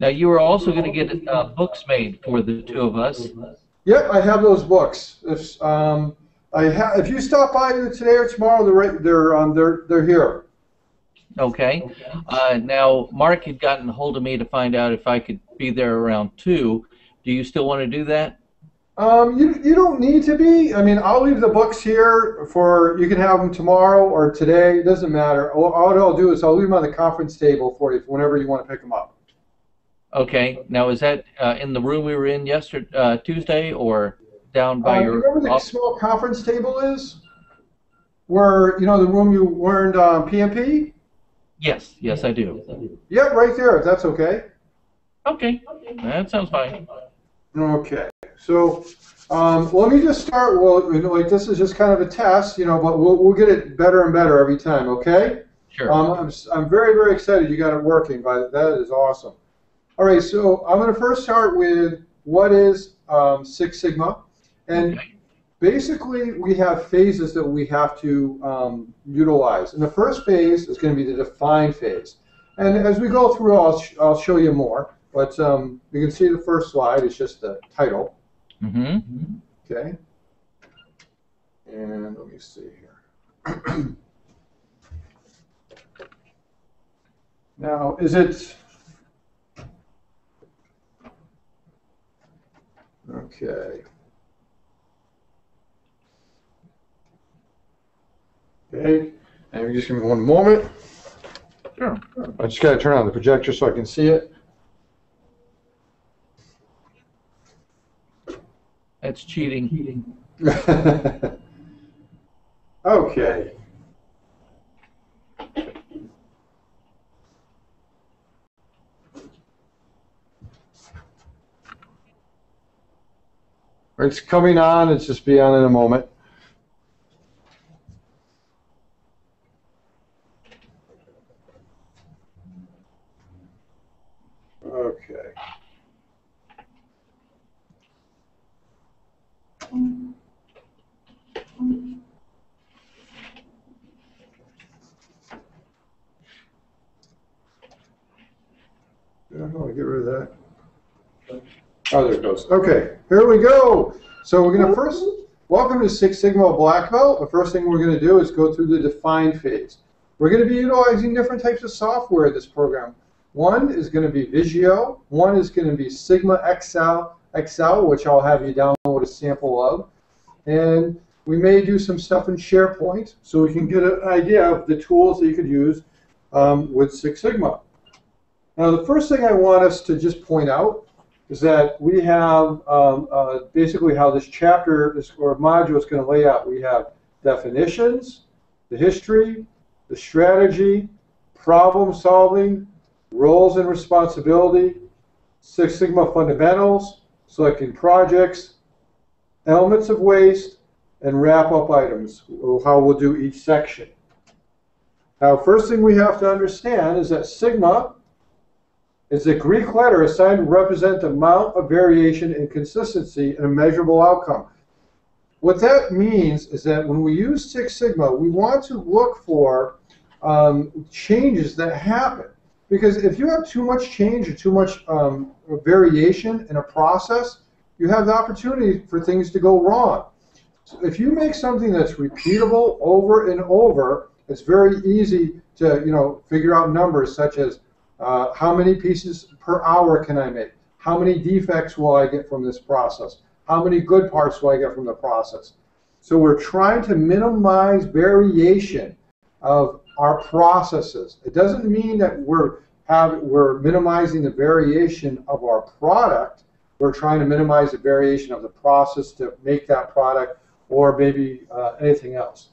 Now you were also going to get uh, books made for the two of us. Yep, I have those books. If um, I ha- if you stop by today or tomorrow, they're right, they're um, they're they're here. Okay. Uh, now Mark had gotten a hold of me to find out if I could be there around two. Do you still want to do that? Um, you, you don't need to be. I mean, I'll leave the books here for you can have them tomorrow or today. It doesn't matter. All, all I'll do is I'll leave them on the conference table for you whenever you want to pick them up. Okay. Now is that uh, in the room we were in yesterday, uh, Tuesday, or down by Uh, your? remember the off- small conference table is? Where you know the room you learned um, PMP? Yes. Yes, I do. Yep, right there. If that's okay. Okay. That sounds fine. Okay, so um, let me just start. Well, you know, like this is just kind of a test, you know, but we'll, we'll get it better and better every time. Okay. Sure. Um, I'm, I'm very very excited you got it working. But that is awesome. All right, so I'm going to first start with what is um, Six Sigma, and Okay. basically we have phases that we have to um, utilize. And the first phase is going to be the define phase. And as we go through, I'll, sh- I'll show you more. But um, you can see the first slide is just the title. Mm-hmm. Okay. And let me see here. now, is it. Okay. Okay, and just give me one moment. Sure. I just got to turn on the projector so I can see it. That's cheating. okay. It's coming on. It's just be on in a moment. Okay. Yeah, I want to get rid of that. Oh, there it Okay, here we go. So we're going to first, welcome to Six Sigma Black Belt. The first thing we're going to do is go through the define phase. We're going to be utilizing different types of software in this program. One is going to be Visio. One is going to be SigmaXL, Excel, which I'll have you download a sample of. And we may do some stuff in SharePoint so we can get an idea of the tools that you could use um, with Six Sigma. Now, the first thing I want us to just point out is that we have um, uh, basically how this chapter this, or module is going to lay out. We have definitions, the history, the strategy, problem solving, roles and responsibility, Six Sigma fundamentals, selecting projects, elements of waste, and wrap up items, how we'll do each section. Now, first thing we have to understand is that Sigma is a Greek letter assigned to represent the amount of variation and consistency in a measurable outcome. What that means is that when we use Six Sigma, we want to look for um, changes that happen. Because if you have too much change or too much um, variation in a process, you have the opportunity for things to go wrong. So if you make something that's repeatable over and over, it's very easy to you know figure out numbers such as uh, how many pieces per hour can I make? How many defects will I get from this process? How many good parts will I get from the process? So we're trying to minimize variation of our processes. It doesn't mean that we're have we're minimizing the variation of our product. We're trying to minimize the variation of the process to make that product or maybe uh, anything else.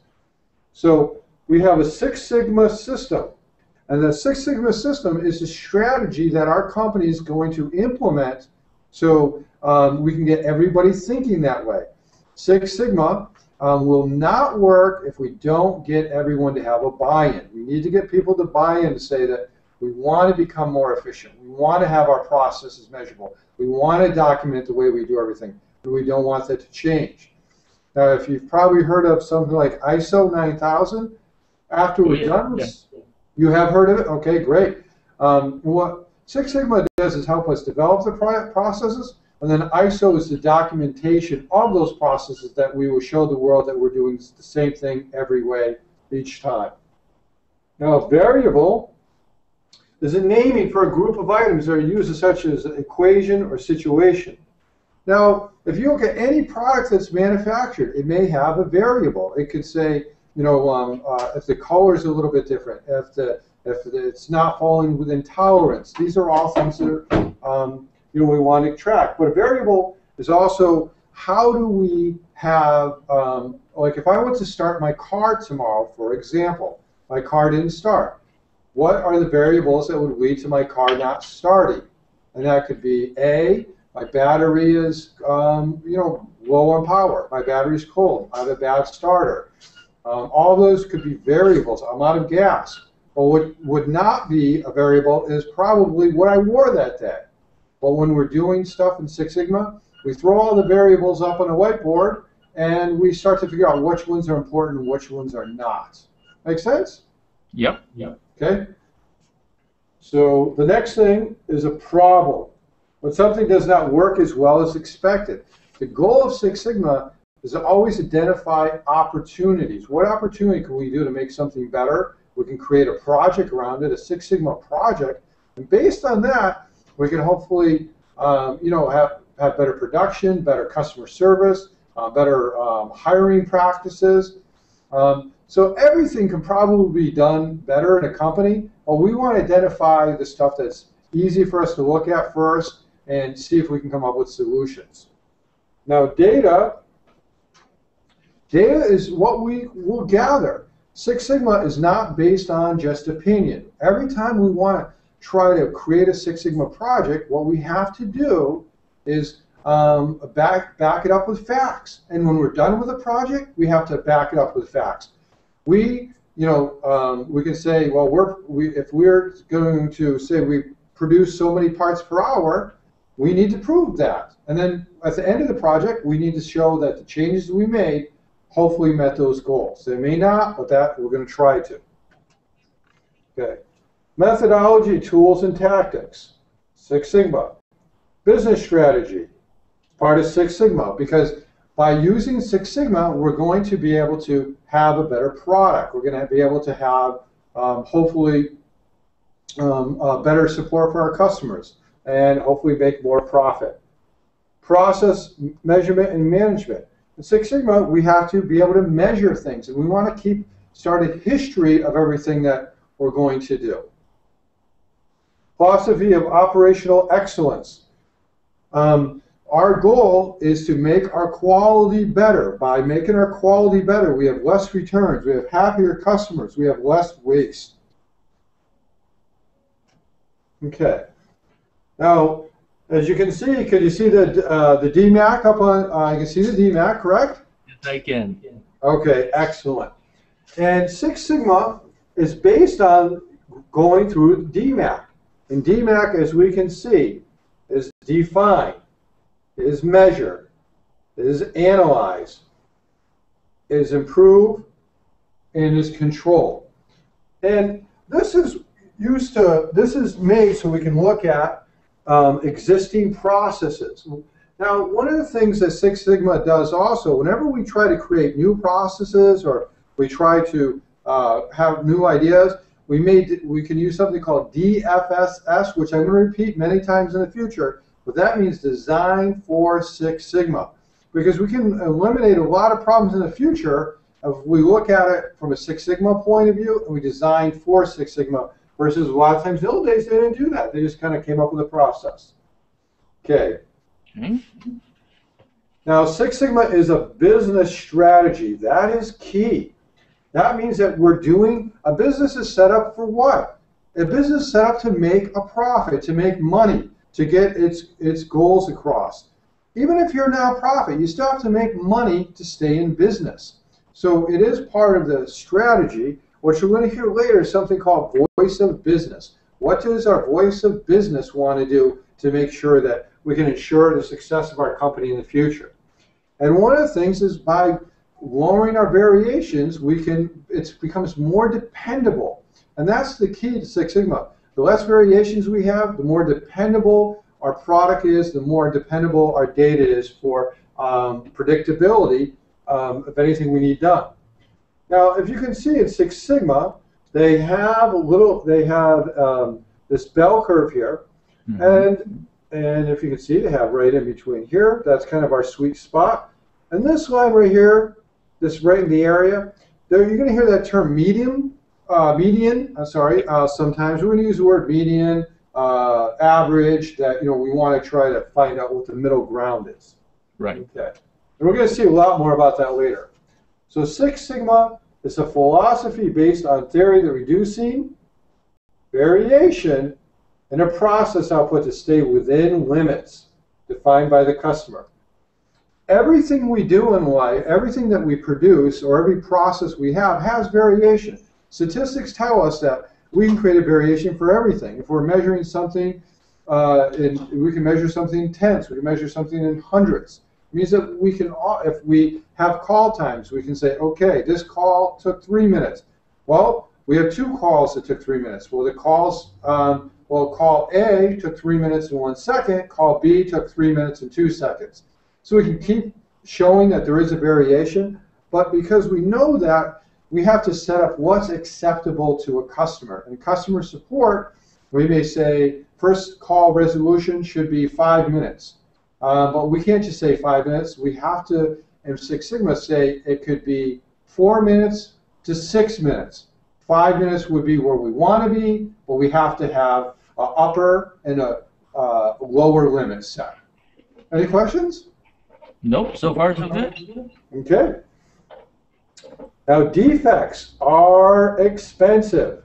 So we have a Six Sigma system. And the Six Sigma system is a strategy that our company is going to implement so um, we can get everybody thinking that way. Six Sigma um, will not work if we don't get everyone to have a buy-in. We need to get people to buy in to say that we want to become more efficient. We want to have our processes measurable. We want to document the way we do everything, but we don't want that to change. Now, if you've probably heard of something like ISO 9000, after we're Yeah, done with. You have heard of it? Okay, great. Um, what Six Sigma does is help us develop the processes, and then ISO is the documentation of those processes that we will show the world that we're doing the same thing every way each time. Now, a variable is a naming for a group of items that are used such as an equation or situation. Now, if you look at any product that's manufactured, it may have a variable. It could say, you know, um, uh, if the color is a little bit different, if the if it's not falling within tolerance. These are all things that um, you know we want to track. But a variable is also how do we have um, like if I want to start my car tomorrow, for example, my car didn't start. What are the variables that would lead to my car not starting? And that could be A, my battery is, um, you know, low on power. My battery is cold. I have a bad starter. Um, all those could be variables. I'm out of gas. But what would not be a variable is probably what I wore that day. But when we're doing stuff in Six Sigma, we throw all the variables up on a whiteboard and we start to figure out which ones are important and which ones are not. Make sense? Yep. Yep. Okay. So the next thing is a problem. When something does not work as well as expected. The goal of Six Sigma is to always identify opportunities. What opportunity can we do to make something better? We can create a project around it, a Six Sigma project, and based on that, we can hopefully, um, you know, have, have better production, better customer service, uh, better um, hiring practices. Um, so everything can probably be done better in a company, but we want to identify the stuff that's easy for us to look at first and see if we can come up with solutions. Now data, data is what we will gather. Six Sigma is not based on just opinion. Every time we want to try to create a Six Sigma project, what we have to do is um, back, back it up with facts. And when we're done with a project, we have to back it up with facts. We, you know, um, we can say, well, we're, we, if we're going to say we produce so many parts per hour, we need to prove that. And then at the end of the project, we need to show that the changes we made hopefully met those goals. They may not, but that we're going to try to. Okay. Methodology, tools, and tactics. Six Sigma. Business strategy. Part of Six Sigma because by using Six Sigma, we're going to be able to have a better product. We're going to be able to have, um, hopefully, um, better support for our customers and hopefully make more profit. Process, measurement, and management. Six Sigma, we have to be able to measure things, and we want to keep started history of everything that we're going to do. Philosophy of operational excellence. Um, our goal is to make our quality better. By making our quality better, we have less returns, we have happier customers, we have less waste. Okay. Now, as you can see, can you see the uh, the DMAIC up on? Uh, you can see the DMAIC, correct? Yes, I can. Okay, excellent. And Six Sigma is based on going through DMAIC. And DMAIC, as we can see, is define, is measure, is analyze, is improve, and is control. And this is used to, this is made so we can look at um, existing processes. Now, one of the things that Six Sigma does also, whenever we try to create new processes or we try to uh, have new ideas, we made we can use something called DFSS, which I'm going to repeat many times in the future. But that means Design for Six Sigma, because we can eliminate a lot of problems in the future if we look at it from a Six Sigma point of view and we design for Six Sigma Versus a lot of times in the old days they didn't do that. They just kind of came up with a process. Okay. okay. Now Six Sigma is a business strategy. That is key. That means that we're doing a business is set up for what? A business is set up to make a profit, to make money, to get its its goals across. Even if you're a nonprofit, you still have to make money to stay in business. So it is part of the strategy what you're going to hear later is something called voice of business. What does our voice of business want to do to make sure that we can ensure the success of our company in the future? And one of the things is by lowering our variations, we can it becomes more dependable. And that's the key to Six Sigma. The less variations we have, the more dependable our product is, the more dependable our data is for um, predictability um, of anything we need done. Now, if you can see in Six Sigma, they have a little, they have um, this bell curve here, mm -hmm. and and if you can see, they have right in between here. That's kind of our sweet spot. And this line right here, this right in the area, there you're going to hear that term medium, uh, median. I'm sorry. Uh, sometimes we're going to use the word median, uh, average. That you know we want to try to find out what the middle ground is. Right. Okay. And we're going to see a lot more about that later. So Six Sigma is a philosophy based on theory that reducing variation in a process output to stay within limits defined by the customer. Everything we do in life, everything that we produce, or every process we have has variation. Statistics tell us that we can create a variation for everything. If we're measuring something, uh, in, we can measure something in tenths, we can measure something in hundreds means that we can, if we have call times, we can say, okay, this call took three minutes. Well, we have two calls that took three minutes. Well, the calls, um, well, call A took three minutes and one second. Call B took three minutes and two seconds. So we can keep showing that there is a variation, but because we know that, we have to set up what's acceptable to a customer. And customer support, we may say first call resolution should be five minutes. Uh, but we can't just say five minutes. We have to, in Six Sigma, say it could be four minutes to six minutes. Five minutes would be where we want to be, but we have to have an upper and a uh, lower limit set. Any questions? Nope, so far so good. Okay. Now defects are expensive.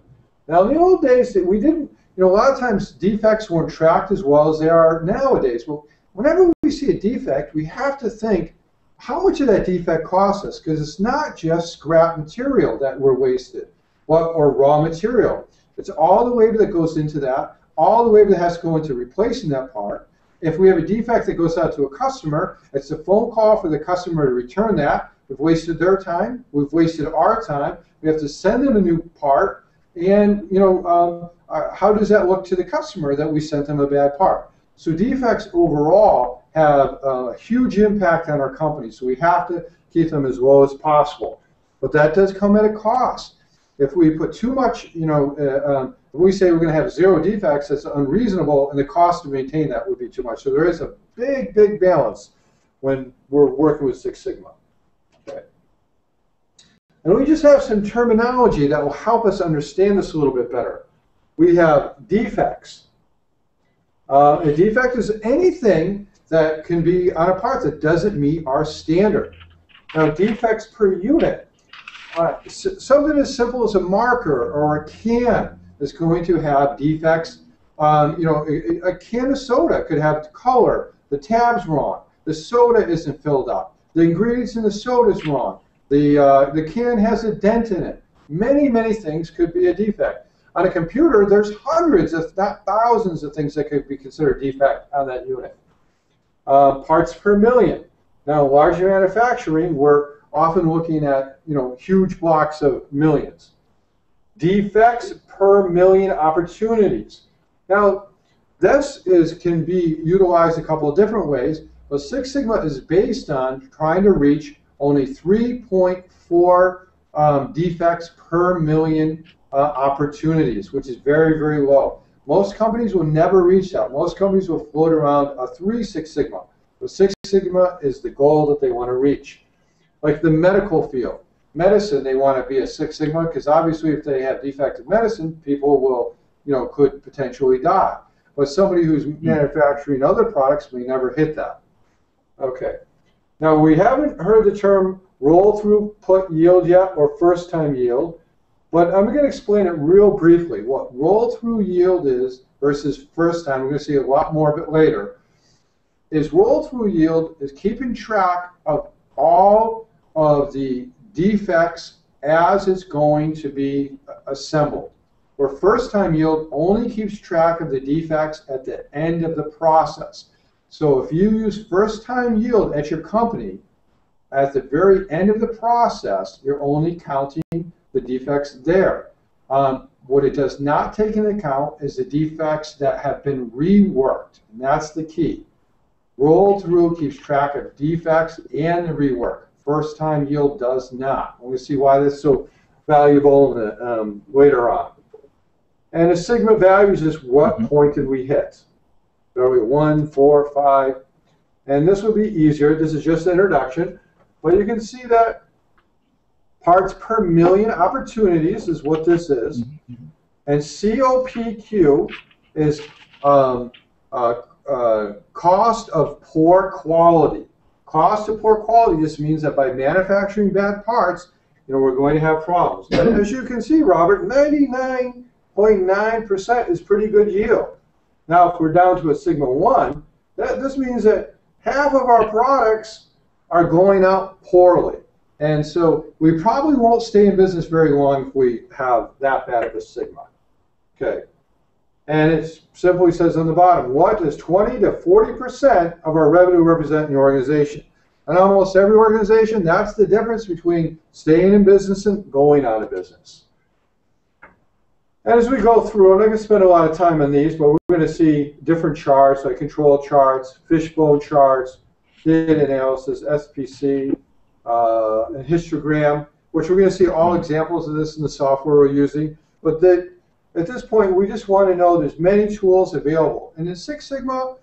Now in the old days, we didn't, you know, a lot of times defects weren't tracked as well as they are nowadays. Well, whenever we see a defect, we have to think how much of that defect costs us? Because it's not just scrap material that we're wasted or, or raw material. It's all the labor that goes into that, all the labor that has to go into replacing that part. If we have a defect that goes out to a customer, it's a phone call for the customer to return that. We've wasted their time. We've wasted our time. We have to send them a new part. And, you know, um, uh, how does that look to the customer that we sent them a bad part? So defects overall have a huge impact on our company, so we have to keep them as low as possible. But that does come at a cost. If we put too much, you know, uh, um, if we say we're going to have zero defects, that's unreasonable, and the cost to maintain that would be too much. So there is a big, big balance when we're working with Six Sigma. Okay. And we just have some terminology that will help us understand this a little bit better. We have defects. Uh, a defect is anything that can be on a part that doesn't meet our standard. Now, defects per unit. Uh, something as simple as a marker or a can is going to have defects. Um, you know, a, a, can of soda could have color, the tab's wrong, the soda isn't filled up, the ingredients in the soda is wrong, the, uh, the can has a dent in it. Many, many things could be a defect. On a computer, there's hundreds, if not thousands, of things that could be considered defect on that unit. Uh, parts per million. Now, large manufacturing, we're often looking at you know huge blocks of millions. Defects per million opportunities. Now, this is can be utilized a couple of different ways, but Six Sigma is based on trying to reach only 3.4 um, defects per million uh, opportunities, which is very, very low. Most companies will never reach that. Most companies will float around a 3 Six Sigma. But Six Sigma is the goal that they want to reach. Like the medical field. Medicine, they want to be a Six Sigma because obviously if they have defective medicine, people will, you know, could potentially die. But somebody who's hmm. manufacturing other products may never hit that. Okay. Now we haven't heard the term roll throughput yield yet or first time yield. But I'm going to explain it real briefly. What roll-through yield is versus first time, we're going to see a lot more of it later, is roll-through yield is keeping track of all of the defects as it's going to be assembled. Where first-time yield only keeps track of the defects at the end of the process. So if you use first-time yield at your company, at the very end of the process, you're only counting the defects there. Um, what it does not take into account is the defects that have been reworked, and that's the key. Roll through keeps track of defects and the rework. First time yield does not. We're going to see why this is so valuable the, um, later on. And the sigma values is what Mhm. point did we hit? So we one, four, five, and this will be easier. This is just an introduction, but you can see that parts per million opportunities is what this is, and COPQ is um, uh, uh, cost of poor quality. Cost of poor quality just means that by manufacturing bad parts, you know, we're going to have problems. And as you can see, Robert, 99.9% is pretty good yield. Now, if we're down to a sigma 1, that, this means that half of our products are going out poorly. And so we probably won't stay in business very long if we have that bad of a sigma. Okay. And it simply says on the bottom, what does 20 to 40% of our revenue represent in your organization? And almost every organization, that's the difference between staying in business and going out of business. And as we go through, I'm not going to spend a lot of time on these, but we're going to see different charts, like control charts, fishbone charts, data analysis, SPC, uh, and histogram, which we're going to see all examples of this in the software we're using. But that at this point, we just want to know there's many tools available. And in Six Sigma,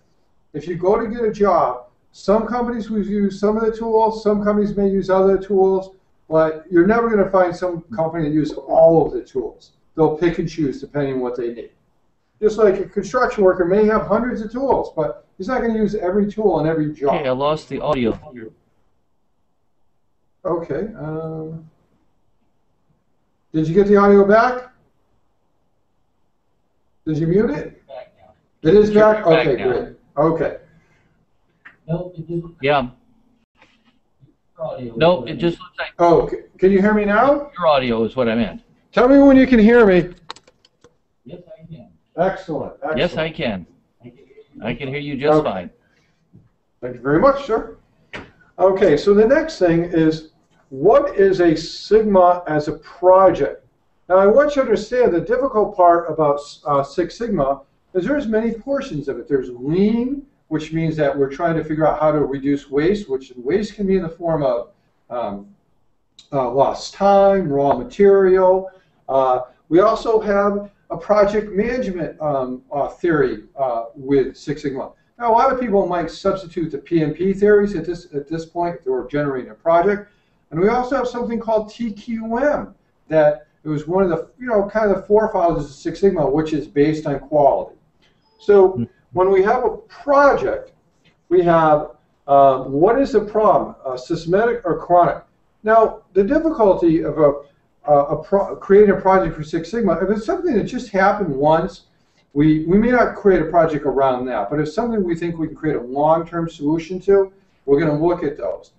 if you go to get a job, some companies will use some of the tools, some companies may use other tools, but you're never going to find some company that uses all of the tools. They'll pick and choose depending on what they need. Just like a construction worker may have hundreds of tools, but he's not going to use every tool on every job. Okay, I lost the audio. Okay. Um, did you get the audio back? Did you mute it? It is back? Back Okay, now. great. Okay. Nope, it didn't. Yeah. Audio. No, it just looks like Oh, c- can you hear me now? your audio is what I meant. Tell me when you can hear me. Yes, I can. Excellent. excellent. Yes, I can. I can hear you. I can hear you just Okay. fine. Thank you very much, sir. Okay, so the next thing is what is a Sigma as a project? Now, I want you to understand the difficult part about uh, Six Sigma is there's many portions of it. There's lean, which means that we're trying to figure out how to reduce waste, which waste can be in the form of um, uh, lost time, raw material. Uh, we also have a project management um, uh, theory uh, with Six Sigma. Now, a lot of people might substitute the PMP theories at this at this point if they were generating a project, and we also have something called TQM that it was one of the you know kind of the forefathers of Six Sigma, which is based on quality. So when we have a project, we have uh, what is the problem, uh, systematic or chronic? Now, the difficulty of a, uh, a pro- creating a project for Six Sigma, if it's something that just happened once, we, we may not create a project around that, but if it's something we think we can create a long-term solution to, we're going to look at those.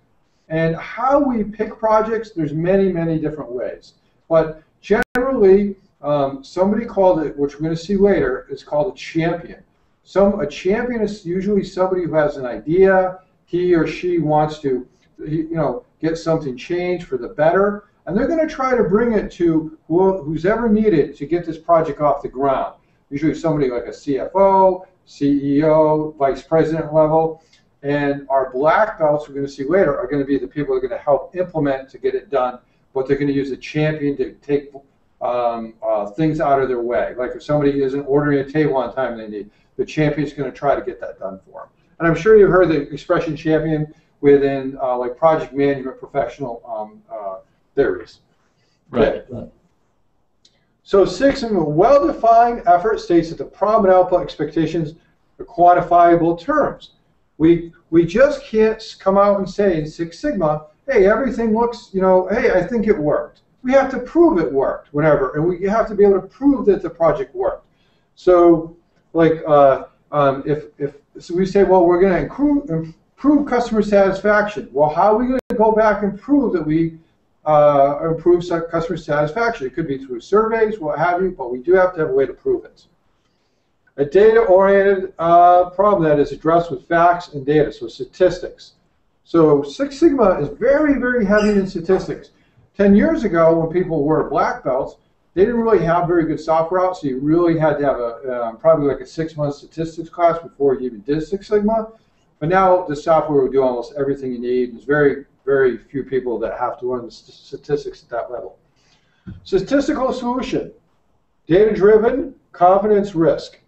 And how we pick projects, there's many, many different ways. But generally, um, somebody called it, which we're going to see later, is called a champion. Some a champion is usually somebody who has an idea. He or she wants to, you know, get something changed for the better, and they're going to try to bring it to who, who's ever needed to get this project off the ground. Usually, somebody like a CFO, CEO, vice president level, and our black belts we're going to see later are going to be the people who are going to help implement to get it done. But they're going to use a champion to take um, uh, things out of their way. Like if somebody isn't ordering a table on time they need, the champion's going to try to get that done for them. And I'm sure you've heard the expression champion within uh, like project management professional um, uh, theories. Right. Okay. So six, in a well-defined effort states that the problem and output expectations are quantifiable terms. We, we just can't come out and say in Six Sigma, hey, everything looks, you know, hey, I think it worked. We have to prove it worked, whatever, and we have to be able to prove that the project worked. So, like, uh, um, if, if so we say, well, we're going to improve, improve customer satisfaction. Well, how are we going to go back and prove that we uh, improve customer satisfaction? It could be through surveys, what have you, but we do have to have a way to prove it. A data-oriented uh, problem that is addressed with facts and data, so statistics. So Six Sigma is very, very heavy in statistics. Ten years ago, when people were black belts, they didn't really have very good software out, so you really had to have a um, probably like a six month statistics class before you even did Six Sigma. But now the software will do almost everything you need. There's very very few people that have to learn the st- statistics at that level. Statistical solution, data driven, confidence risk,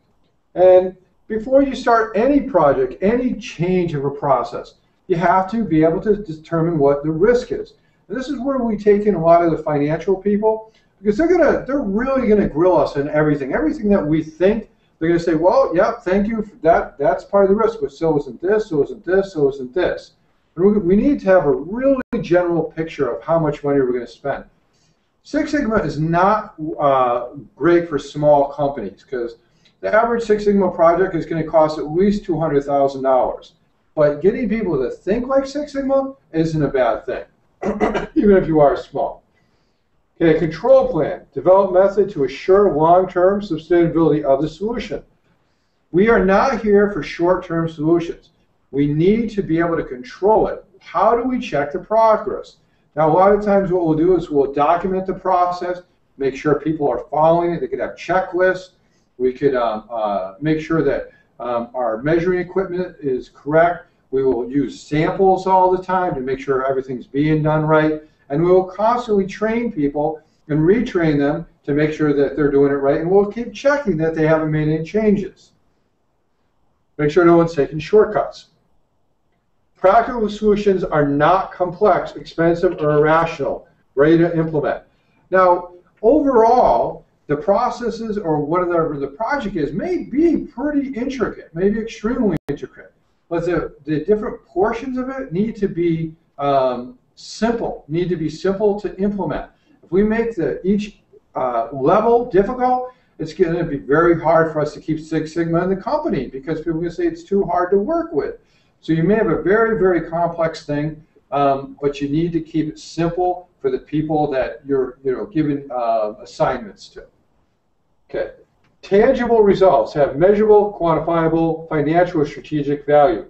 and before you start any project, any change of a process, you have to be able to determine what the risk is. And this is where we take in a lot of the financial people because they're gonna they're really gonna grill us on everything. Everything that we think, they're gonna say, well, yeah, thank you that. That's part of the risk, but so isn't this, so isn't this, so isn't this. And we, need to have a really general picture of how much money we're gonna spend. Six Sigma is not uh, great for small companies because the average Six Sigma project is going to cost at least two hundred thousand dollars. But getting people to think like Six Sigma isn't a bad thing, even if you are small. Okay, control plan. Develop method to assure long-term sustainability of the solution. We are not here for short-term solutions. We need to be able to control it. How do we check the progress? Now, a lot of times what we'll do is we'll document the process, make sure people are following it. They could have checklists. We could um, uh, make sure that um, our measuring equipment is correct. We will use samples all the time to make sure everything's being done right. And we will constantly train people and retrain them to make sure that they're doing it right. And we'll keep checking that they haven't made any changes. Make sure no one's taking shortcuts. Practical solutions are not complex, expensive, or irrational, ready to implement. Now, overall, the processes or whatever the project is may be pretty intricate, maybe extremely intricate, but the, the different portions of it need to be um, simple, need to be simple to implement. If we make the each uh, level difficult, it's going to be very hard for us to keep Six Sigma in the company because people are going to say it's too hard to work with. So you may have a very, very complex thing, um, but you need to keep it simple for the people that you're you know, giving uh, assignments to. Okay. Tangible results have measurable, quantifiable, financial, strategic value.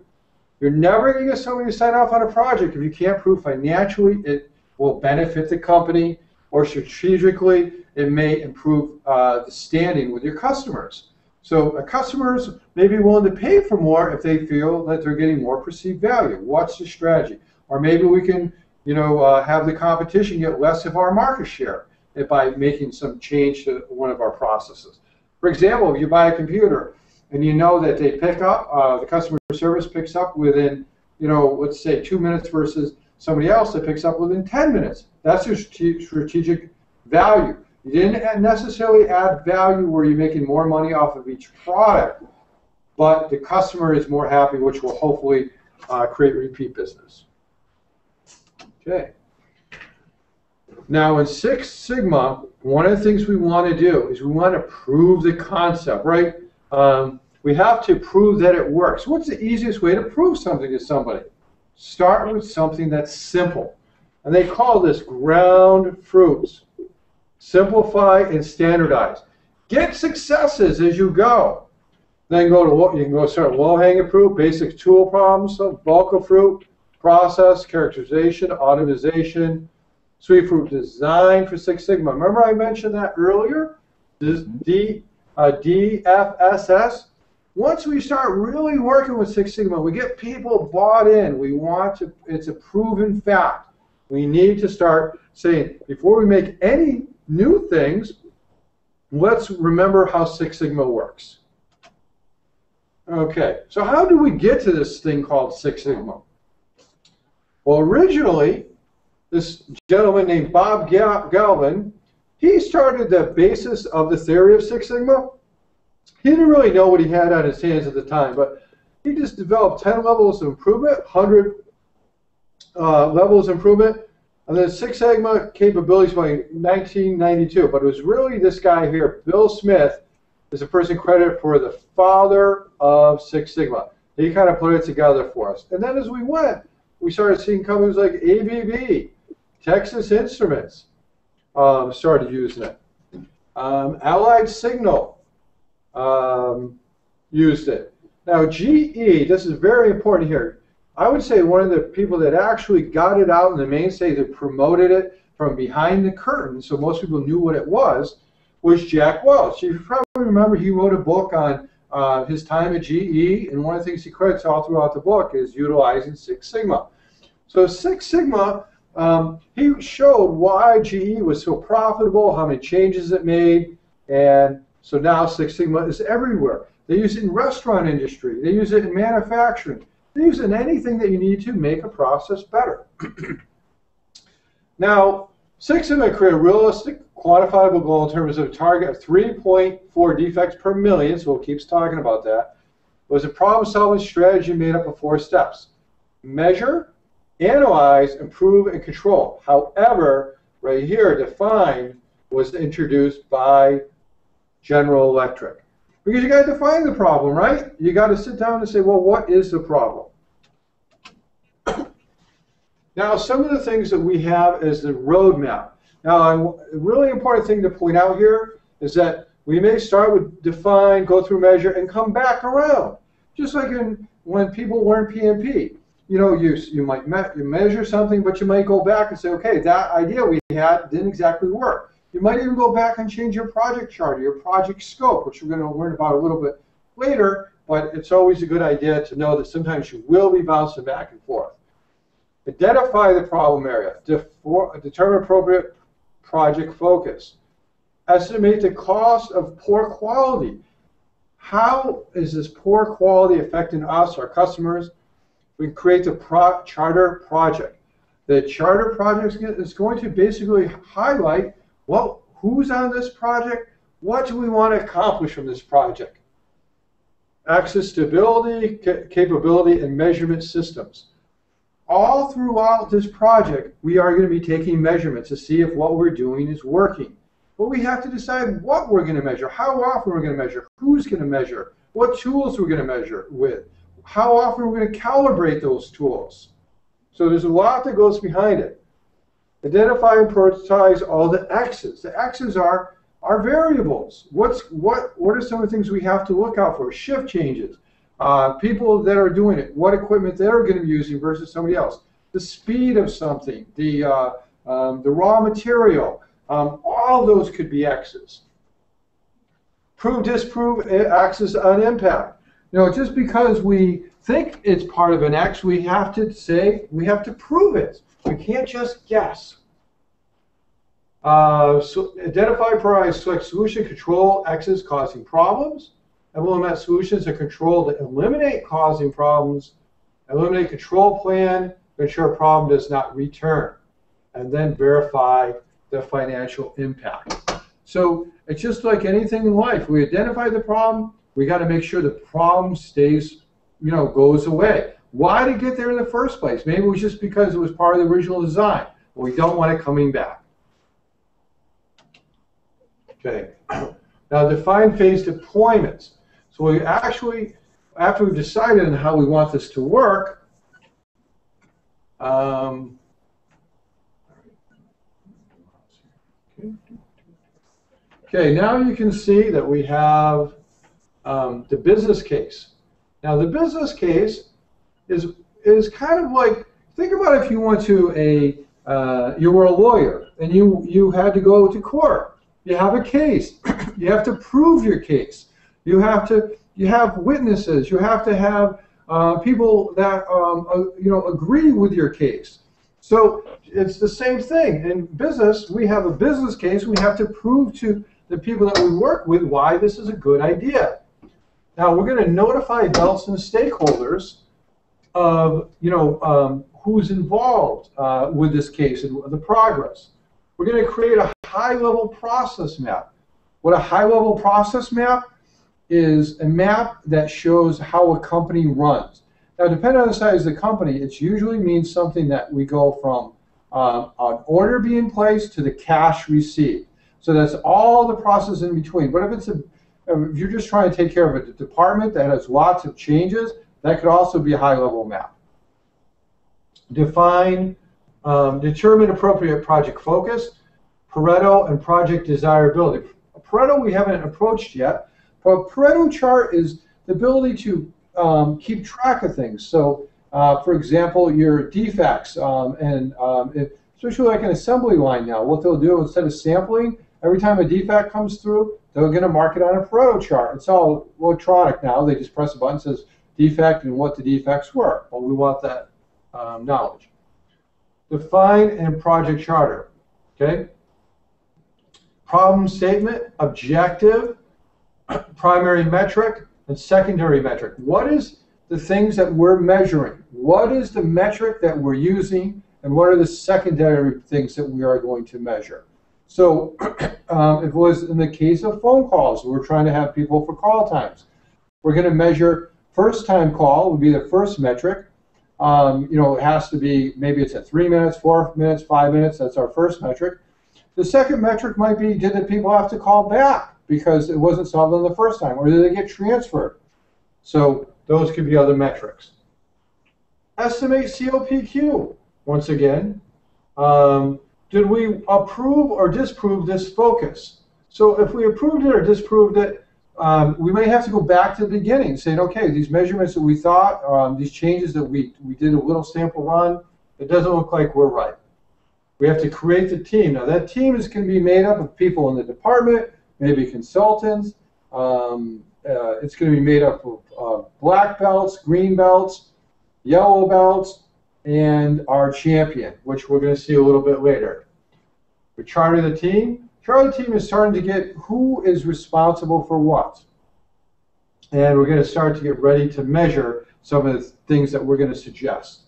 You're never going to get somebody to sign off on a project if you can't prove financially it will benefit the company or strategically it may improve uh, the standing with your customers. So customers may be willing to pay for more if they feel that they're getting more perceived value. What's the strategy? Or maybe we can, you know, uh, have the competition get less of our market share by making some change to one of our processes. For example, if you buy a computer and you know that they pick up, uh, the customer service picks up within, you know, let's say two minutes versus somebody else that picks up within 10 minutes. That's your strategic value. You didn't necessarily add value where you're making more money off of each product, but the customer is more happy, which will hopefully uh, create repeat business. Okay. Now in Six Sigma, one of the things we want to do is we want to prove the concept, right? Um, we have to prove that it works. What's the easiest way to prove something to somebody? Start with something that's simple. And they call this ground fruits simplify, and standardize. Get successes as you go. Then go to what you can go start low-hanging fruit, basic tool problems, bulk of fruit, process, characterization, automation, sweet fruit designed for Six Sigma. Remember I mentioned that earlier? This D, uh, DFSS. Once we start really working with Six Sigma, we get people bought in. We want to, it's a proven fact. We need to start saying, before we make any new things, let's remember how Six Sigma works. Okay, so how do we get to this thing called Six Sigma? Well, originally, this gentleman named Bob Galvin, he started the basis of the theory of Six Sigma. He didn't really know what he had on his hands at the time, but he just developed 10 levels of improvement, 100 uh, levels of improvement, and then Six Sigma capabilities by 1992. But it was really this guy here, Bill Smith, is the person credited for the father of Six Sigma. He kind of put it together for us. And then as we went, we started seeing companies like ABB, Texas Instruments um, started using it. Um, AlliedSignal um, used it. Now GE, this is very important here. I would say one of the people that actually got it out in the mainstay that promoted it from behind the curtain, so most people knew what it was, was Jack Welch. You probably remember he wrote a book on uh, his time at GE, and one of the things he credits all throughout the book is utilizing Six Sigma. So Six Sigma, um, he showed why GE was so profitable, how many changes it made, and so now Six Sigma is everywhere. They use it in restaurant industry. They use it in manufacturing. They use it in anything that you need to make a process better. now, Six Sigma create a realistic, quantifiable goal in terms of a target of 3.4 defects per million, so it keeps talking about that. Was a problem-solving strategy made up of four steps. Measure, analyze, improve, and control. However, right here, define was introduced by General Electric. Because you got to define the problem, right? You got to sit down and say, well, what is the problem? now, some of the things that we have is the roadmap. Now, a really important thing to point out here is that we may start with define, go through measure, and come back around. Just like in, when people learn PMP. You know, you, you might me you measure something, but you might go back and say, okay, that idea we had didn't exactly work. You might even go back and change your project chart, or your project scope, which we're going to learn about a little bit later, but it's always a good idea to know that sometimes you will be bouncing back and forth. Identify the problem area. determine appropriate project focus. Estimate the cost of poor quality. How is this poor quality affecting us, our customers? We create the pro charter project. The charter project is going to basically highlight well, who's on this project? What do we want to accomplish from this project? Access stability, capability, and measurement systems. All throughout this project, we are going to be taking measurements to see if what we're doing is working. But we have to decide what we're going to measure, how often we're going to measure, who's going to measure, what tools we're going to measure with, how often are we're going to calibrate those tools. So there's a lot that goes behind it. Identify and prioritize all the X's. The X's are our variables. What's what? What are some of the things we have to look out for? Shift changes, uh, people that are doing it, what equipment they're going to be using versus somebody else, the speed of something, the uh, um, the raw material. Um, all those could be X's. Prove, disprove, axis on impact. You know, just because we think it's part of an X, we have to say we have to prove it. We can't just guess. Uh, so identify, prioritize, select solution, control X's causing problems, implement solutions to control to eliminate causing problems, eliminate control plan to ensure problem does not return, and then verify the financial impact. So it's just like anything in life. We identify the problem, we got to make sure the problem stays, you know, goes away. Why did it get there in the first place? Maybe it was just because it was part of the original design. But we don't want it coming back. Okay. Now define phase deployments. So we actually, after we've decided on how we want this to work, um, okay, now you can see that we have um, the business case. Now the business case is is kind of like think about if you went to a uh, you were a lawyer and you you had to go to court. You have a case. you have to prove your case. You have to you have witnesses. You have to have uh, people that um, uh, you know agree with your case. So it's the same thing in business. We have a business case. We have to prove to the people that we work with why this is a good idea. Now we're going to notify and stakeholders of you know um, who's involved uh, with this case and the progress. We're going to create a high-level process map. What a high-level process map is a map that shows how a company runs. Now, depending on the size of the company, it usually means something that we go from um, an order being placed to the cash received. So that's all the process in between. But if it's a, if you're just trying to take care of a department that has lots of changes, that could also be a high-level map. Define, um, determine appropriate project focus, Pareto, and project desirability. Pareto we haven't approached yet, but Pareto chart is the ability to um, keep track of things. So, uh, for example, your defects, um, and um, it, especially like an assembly line now, what they'll do instead of sampling, every time a defect comes through, they're going to mark it on a Pareto chart. It's all electronic now. They just press a button, says defect and what the defects were. Well, we want that um, knowledge. Define and project charter. Okay. Problem statement, objective, primary metric, and secondary metric. What is the things that we're measuring? What is the metric that we're using? And what are the secondary things that we are going to measure? So um, it was in the case of phone calls, we're trying to have people for call times. We're going to measure first time call would be the first metric. Um, you know, it has to be, maybe it's at three minutes, four minutes, five minutes. That's our first metric. The second metric might be, did the people have to call back because it wasn't solved on the first time, or did they get transferred? So those could be other metrics. Estimate COPQ. Once again, um, did we approve or disprove this focus? So if we approved it or disproved it, um, we may have to go back to the beginning, saying, okay, these measurements that we thought, um, these changes that we, we did a little sample run, it doesn't look like we're right. We have to create the team. Now that team is going to be made up of people in the department, maybe consultants. Um, uh, it's going to be made up of uh, black belts, green belts, yellow belts, and our champion, which we're going to see a little bit later. We charter the team. Charter the team is starting to get who is responsible for what. And we're going to start to get ready to measure some of the things that we're going to suggest.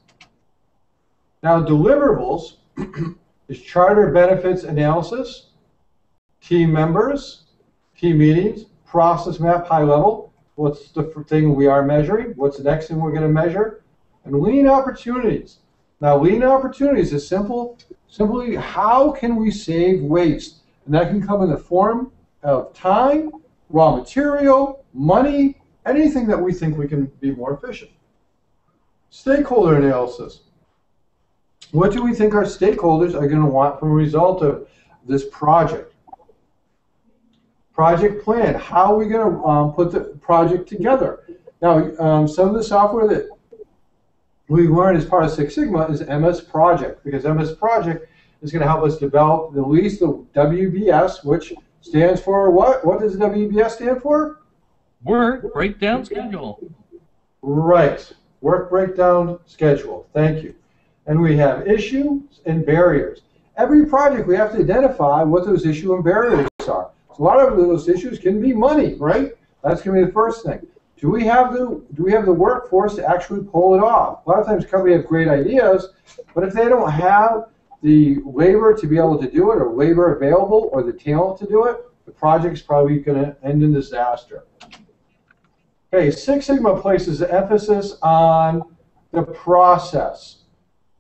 Now, deliverables is charter benefits analysis, team members, team meetings, process map high level. What's the thing we are measuring? What's the next thing we're going to measure? And lean opportunities. Now, lean opportunities is simple, simply how can we save waste? And that can come in the form of time, raw material, money, anything that we think we can be more efficient. Stakeholder analysis. What do we think our stakeholders are going to want from a result of this project? Project plan. How are we going to um, put the project together? Now, um, some of the software that we learned as part of Six Sigma is MS Project, because MS Project is going to help us develop at least the WBS, which stands for what? What does WBS stand for? Work breakdown schedule. Right. Work breakdown schedule. Thank you. And we have issues and barriers. Every project we have to identify what those issues and barriers are. So a lot of those issues can be money, right? That's going to be the first thing. Do we have the do we have the workforce to actually pull it off? A lot of times companies have great ideas, but if they don't have the labor to be able to do it, or labor available, or the talent to do it, the project's probably going to end in disaster. Okay, Six Sigma places emphasis on the process.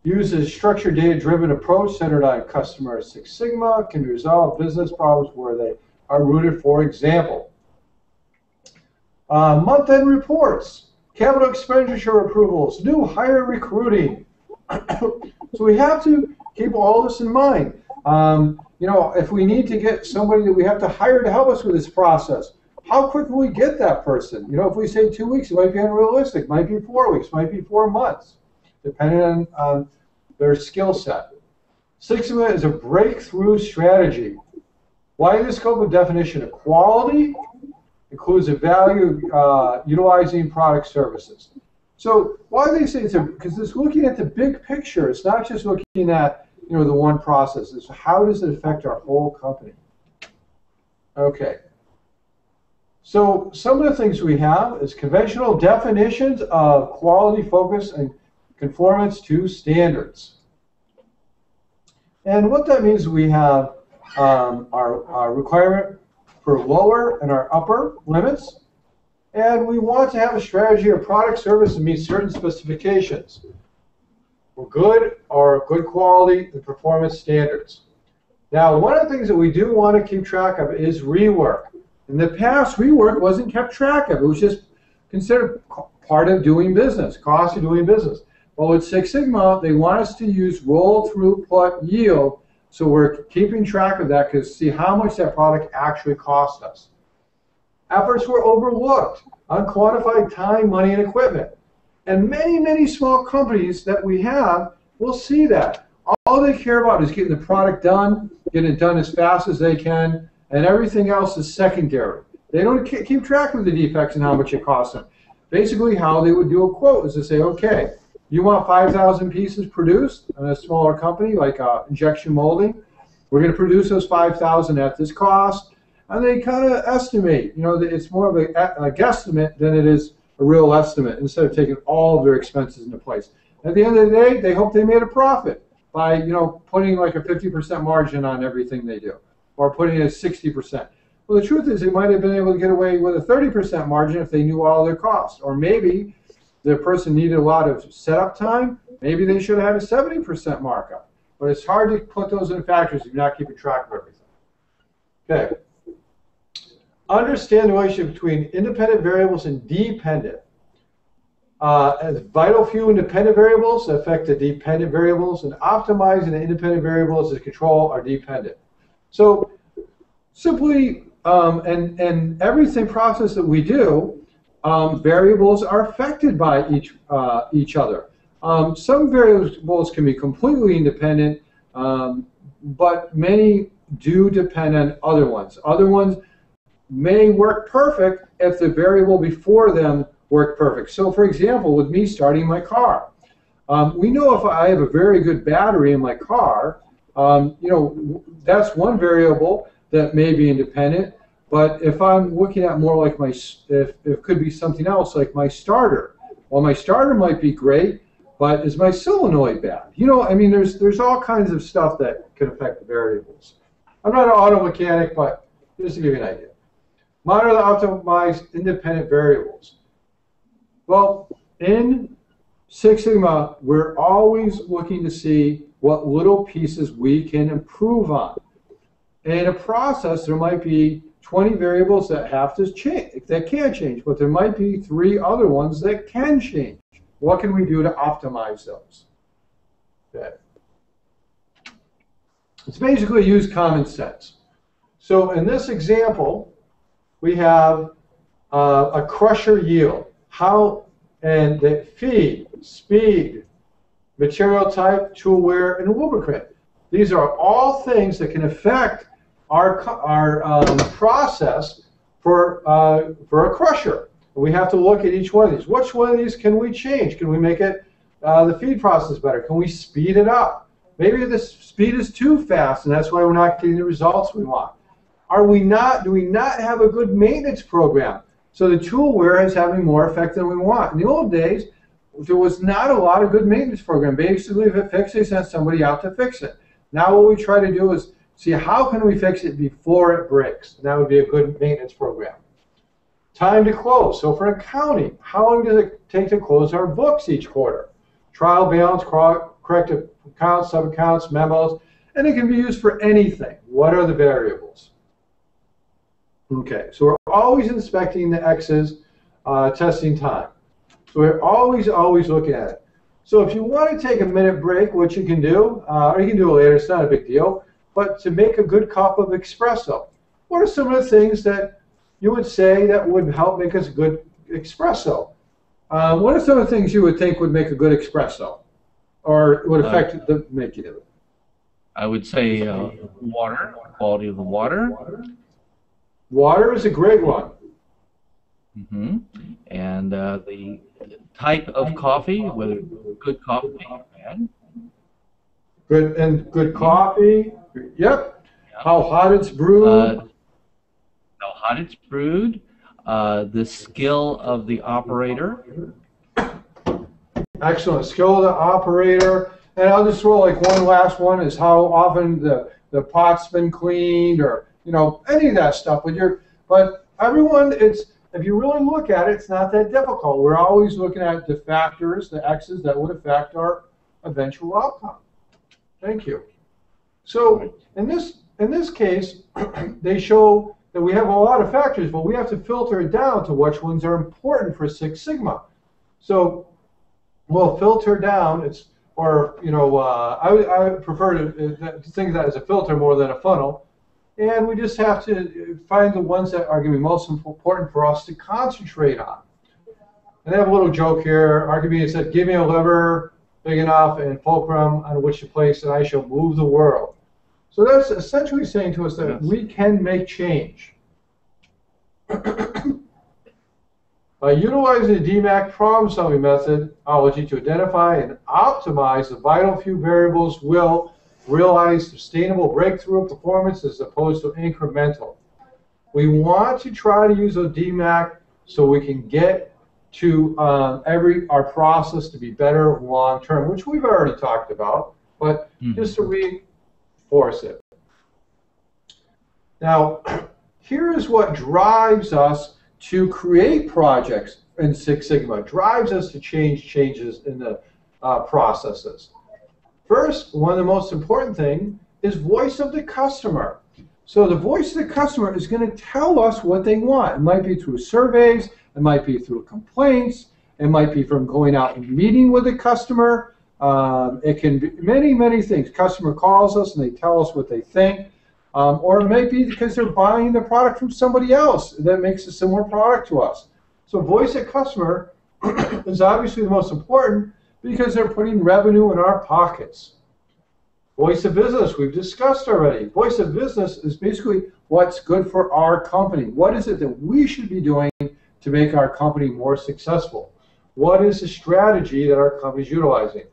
Uses a structured data-driven approach centered on customer Six Sigma, can resolve business problems where they are rooted, for example. Uh, month-end reports, capital expenditure approvals, new hire recruiting. so we have to keep all this in mind. Um, you know, if we need to get somebody that we have to hire to help us with this process, how quick will we get that person? You know, if we say two weeks, it might be unrealistic. Might be four weeks, might be four months, depending on, on their skill set. Six Sigma is a breakthrough strategy. Widening the scope of definition of quality includes a value uh, utilizing product services. So why do they say it's a, because it's looking at the big picture. It's not just looking at, you know, the one process. It's how does it affect our whole company? Okay. So some of the things we have is conventional definitions of quality focus and conformance to standards. And what that means, we have um, our, our requirement for lower and our upper limits. And we want to have a strategy or product service that meets certain specifications. For good or good quality and performance standards. Now, one of the things that we do want to keep track of is rework. In the past, rework wasn't kept track of. It was just considered part of doing business, cost of doing business. But with Six Sigma, they want us to use roll throughput yield, so we're keeping track of that because see how much that product actually cost us. Efforts were overlooked, unquantified time, money, and equipment. And many, many small companies that we have will see that. All they care about is getting the product done getting it done as fast as they can, and everything else is secondary. They don't keep track of the defects and how much it costs them. Basically, how they would do a quote is to say, okay, you want 5,000 pieces produced in a smaller company like uh, injection molding. We're going to produce those 5,000 at this cost, and they kind of estimate. You know, it's more of a, a guesstimate than it is a real estimate. Instead of taking all of their expenses into place. At the end of the day, they hope they made a profit by you know putting like a 50% margin on everything they do, or putting a 60%. Well, the truth is, they might have been able to get away with a 30% margin if they knew all their costs, or maybe the person needed a lot of setup time. Maybe they should have a 70% markup. But it's hard to put those in factors if you're not keeping track of everything. Okay. Understand the relationship between independent variables and dependent. Uh, as vital few independent variables affect the dependent variables, and optimizing the independent variables to control are dependent. So simply, um, and, and everything process that we do, um, variables are affected by each, uh, each other. Um, some variables can be completely independent, um, but many do depend on other ones. Other ones may work perfect if the variable before them worked perfect. So for example, with me starting my car, um, we know if I have a very good battery in my car, um, you know, that's one variable that may be independent. But if I'm looking at more like my, if it could be something else like my starter. Well, my starter might be great, but is my solenoid bad? You know, I mean, there's there's all kinds of stuff that can affect the variables. I'm not an auto mechanic, but just to give you an idea. Monitor the optimized independent variables. Well, in Six Sigma, we're always looking to see what little pieces we can improve on. In a process, there might be 20 variables that have to change, that can't change, but there might be three other ones that can change. What can we do to optimize those? Okay. It's basically use common sense. So in this example, we have uh, a crusher yield. How and the feed, speed, material type, tool wear, and lubricant. These are all things that can affect our, our um, process for, uh, for a crusher. We have to look at each one of these. Which one of these can we change? Can we make it uh, the feed process better? Can we speed it up? Maybe the speed is too fast, and that's why we're not getting the results we want. Are we not? Do we not have a good maintenance program? So the tool wear is having more effect than we want. In the old days, there was not a lot of good maintenance program. Basically, if it fixed, they sent somebody out to fix it. Now what we try to do is see how can we fix it before it breaks. And that would be a good maintenance program. Time to close. So for accounting, how long does it take to close our books each quarter? Trial balance, corrective accounts, sub-accounts, memos, and it can be used for anything. What are the variables? Okay, so we're always inspecting the X's, uh, testing time. So we're always, always looking at it. So if you want to take a minute break, what you can do, uh, or you can do it later, it's not a big deal, but to make a good cup of espresso, what are some of the things that you would say that would help make us a good espresso? Uh, what are some of the things you would think would make a good espresso, or would affect uh, the making of it? I would say uh, water, quality of the water, Water is a great one. Mm-hmm. And uh, the type of coffee, whether good coffee or bad. Good and good coffee. Yep. How hot it's brewed. Uh, how hot it's brewed. Uh, the skill of the operator. Excellent skill of the operator. And I'll just throw like one last one is how often the, the pot's been cleaned or you know, any of that stuff. But you're, but everyone, it's if you really look at it, it's not that difficult. We're always looking at the factors, the x's that would affect our eventual outcome. Thank you. So in this in this case, they show that we have a lot of factors, but we have to filter it down to which ones are important for Six Sigma. So we'll filter down. It's or you know, uh, I, I prefer to, uh, think of that as a filter more than a funnel. And we just have to find the ones that are going to be most important for us to concentrate on. And I have a little joke here. Archimedes said, give me a lever big enough and fulcrum on which to place and I shall move the world. So that's essentially saying to us that Yes. we can make change. By utilizing the DMAIC problem-solving methodology to identify and optimize the vital few variables will realize sustainable breakthrough performance as opposed to incremental. We want to try to use a DMAIC so we can get to um, every our process to be better long term, which we've already talked about, but Mhm. just to reinforce it. Now, here's what drives us to create projects in Six Sigma, drives us to change changes in the uh, processes. First, one of the most important thing is voice of the customer. So the voice of the customer is going to tell us what they want. It might be through surveys, it might be through complaints, it might be from going out and meeting with the customer. Um, it can be many, many things. Customer calls us and they tell us what they think. Um, or maybe because they're buying the product from somebody else that makes a similar product to us. So voice of customer is obviously the most important because they're putting revenue in our pockets. Voice of business, we've discussed already. Voice of business is basically what's good for our company. What is it that we should be doing to make our company more successful? What is the strategy that our company is utilizing?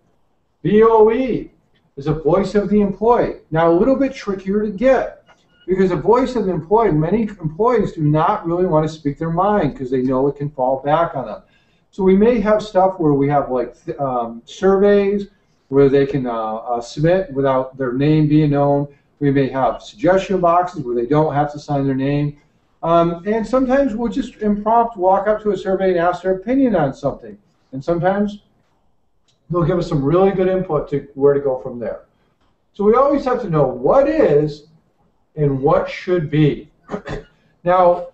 VOE is a voice of the employee. Now, a little bit trickier to get because the voice of the employee, many employees do not really want to speak their mind because they know it can fall back on them. So we may have stuff where we have like um, surveys where they can uh, uh, submit without their name being known. We may have suggestion boxes where they don't have to sign their name. Um, and sometimes we'll just impromptu walk up to a survey and ask their opinion on something. And sometimes they'll give us some really good input to where to go from there. So we always have to know what is and what should be. now,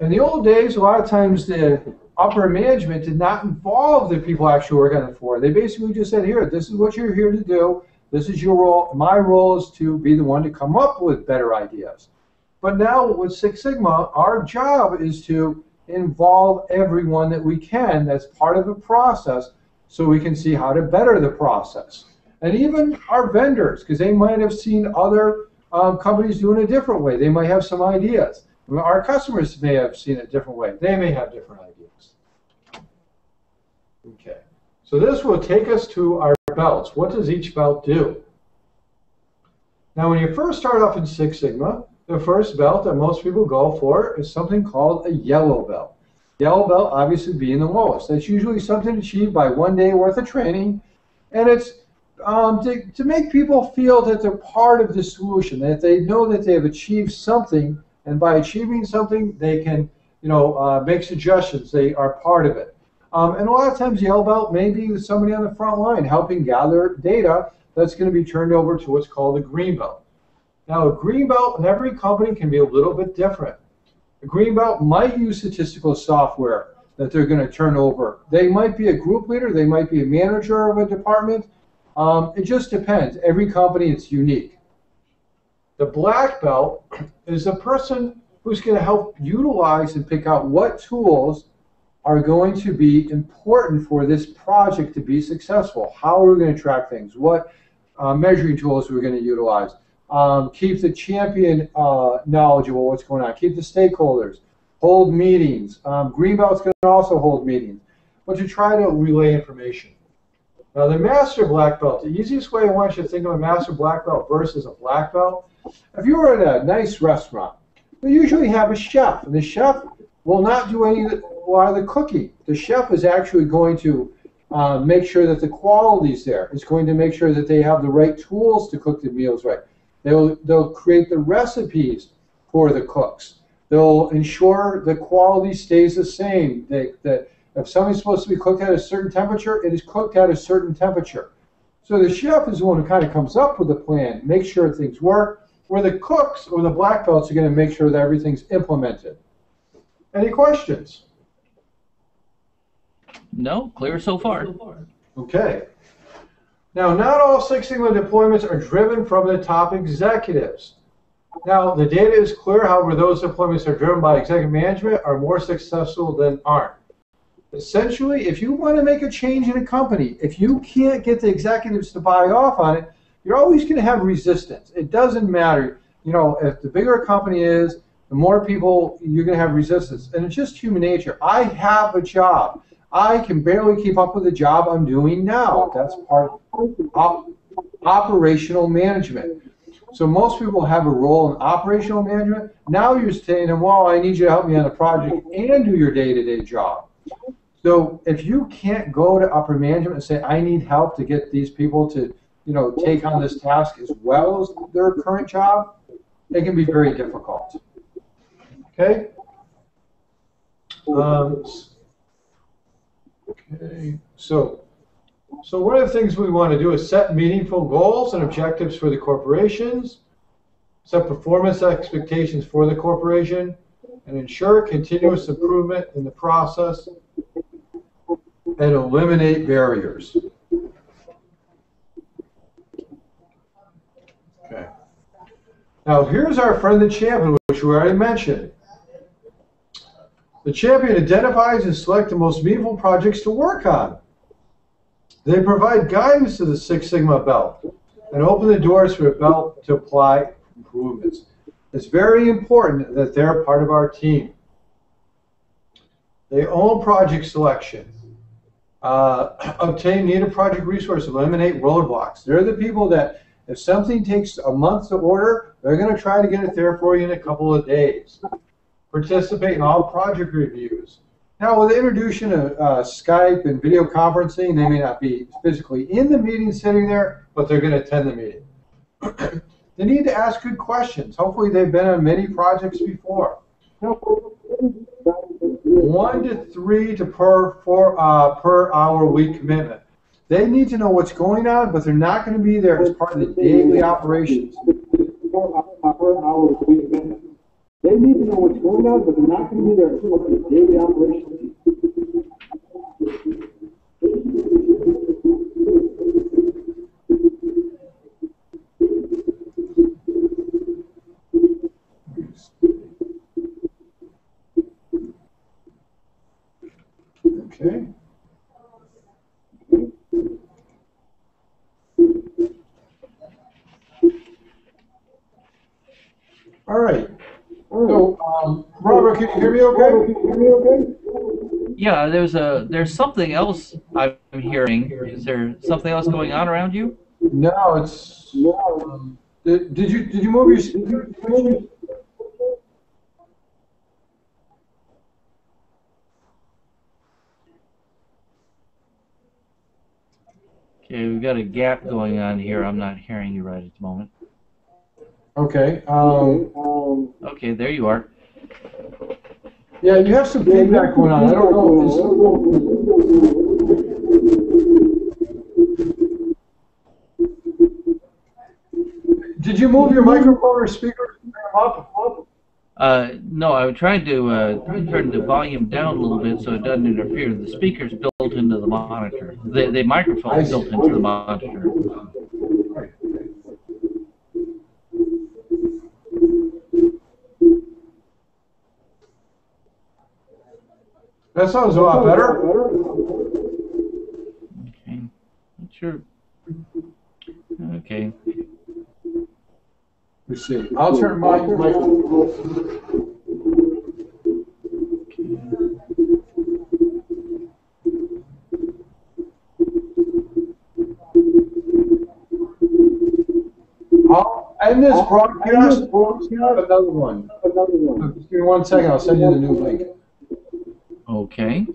in the old days, a lot of times the upper management did not involve the people actually working on the floor. They basically just said, here, this is what you're here to do. This is your role. My role is to be the one to come up with better ideas. But now with Six Sigma, our job is to involve everyone that we can that's part of the process so we can see how to better the process. And even our vendors, because they might have seen other um, companies doing a different way. They might have some ideas. Our customers may have seen it a different way. They may have different ideas. Okay. So this will take us to our belts. What does each belt do? Now, when you first start off in Six Sigma, the first belt that most people go for is something called a yellow belt. Yellow belt obviously being the lowest. That's usually something achieved by one day worth of training, and it's um, to, to make people feel that they're part of the solution, that they know that they have achieved something, and by achieving something, they can, you know, uh, make suggestions. They are part of it. Um, and a lot of times, Yellow Belt may be somebody on the front line helping gather data that's going to be turned over to what's called a green belt. Now, a green belt in every company can be a little bit different. A green belt might use statistical software that they're going to turn over. They might be a group leader, they might be a manager of a department. Um, it just depends. Every company is unique. The black belt is a person who's going to help utilize and pick out what tools are going to be important for this project to be successful. How are we going to track things? What uh, measuring tools are we're going to utilize? Um, keep the champion uh, knowledgeable what's going on. Keep the stakeholders. Hold meetings. Um, Greenbelt's to also hold meetings, but to try to relay information. Now, the master black belt, the easiest way I want you to think of a master black belt versus a black belt, if you were at a nice restaurant, they usually have a chef, and the chef will not do any a lot of the cooking. The chef is actually going to uh, make sure that the quality is there. It's going to make sure that they have the right tools to cook the meals right. They'll, they'll create the recipes for the cooks. They'll ensure the quality stays the same. They, that if something's supposed to be cooked at a certain temperature, it is cooked at a certain temperature. So the chef is the one who kind of comes up with the plan, makes sure things work, where the cooks or the black belts are going to make sure that everything's implemented. Any questions? No, clear so far. Okay. Now, not all Six Sigma deployments are driven from the top executives. Now, the data is clear, however, those deployments are driven by executive management are more successful than aren't. Essentially, if you want to make a change in a company, if you can't get the executives to buy off on it, you're always going to have resistance. It doesn't matter. You know, if the bigger a company is, the more people you're going to have resistance. And it's just human nature. I have a job. I can barely keep up with the job I'm doing now. That's part of op- operational management. So most people have a role in operational management. Now you're saying, well, I need you to help me on a project and do your day-to-day job. So if you can't go to upper management and say, I need help to get these people to, you know, take on this task as well as their current job, it can be very difficult. Okay? Um, okay, so, so one of the things we want to do is set meaningful goals and objectives for the corporations, set performance expectations for the corporation, and ensure continuous improvement in the process and eliminate barriers. Okay. Now here's our friend the champion, which we already mentioned. The champion identifies and selects the most meaningful projects to work on. They provide guidance to the Six Sigma belt and open the doors for the belt to apply improvements. It's very important that they're part of our team. They own project selection, uh, obtain needed project resources, eliminate roadblocks. They're the people that, if something takes a month to order, they're going to try to get it there for you in a couple of days. Participate in all project reviews. Now, with the introduction of uh, Skype and video conferencing, they may not be physically in the meeting sitting there, but they're going to attend the meeting. they need to ask good questions. Hopefully, they've been on many projects before. One to three to per four uh, per hour week commitment. They need to know what's going on, but they're not going to be there as part of the daily operations. They need to know what's going on, but they're not going to be there as part of the daily operations. Okay. All right. So, um, Robert, can you hear me okay? Can you hear me okay? Yeah, there's a there's something else I'm hearing. Is there something else going on around you? No, it's. Um, did, did you did you move your speaker? Okay, we've got a gap going on here. I'm not hearing you right at the moment. Okay. Um, Okay, there you are. yeah, you have some feedback going on. I don't know. Is, did you move your microphone or speaker up? Uh, no, I'm trying to uh, turn the volume down a little bit so it doesn't interfere. The speaker's built into the monitor. The the microphone's built into the monitor. That sounds a lot better. Okay, not sure. Okay. Let's see. I'll turn my microphone. I'll end this broadcast. Another one. Another one. Just give me one second. I'll send you the new link. Okay.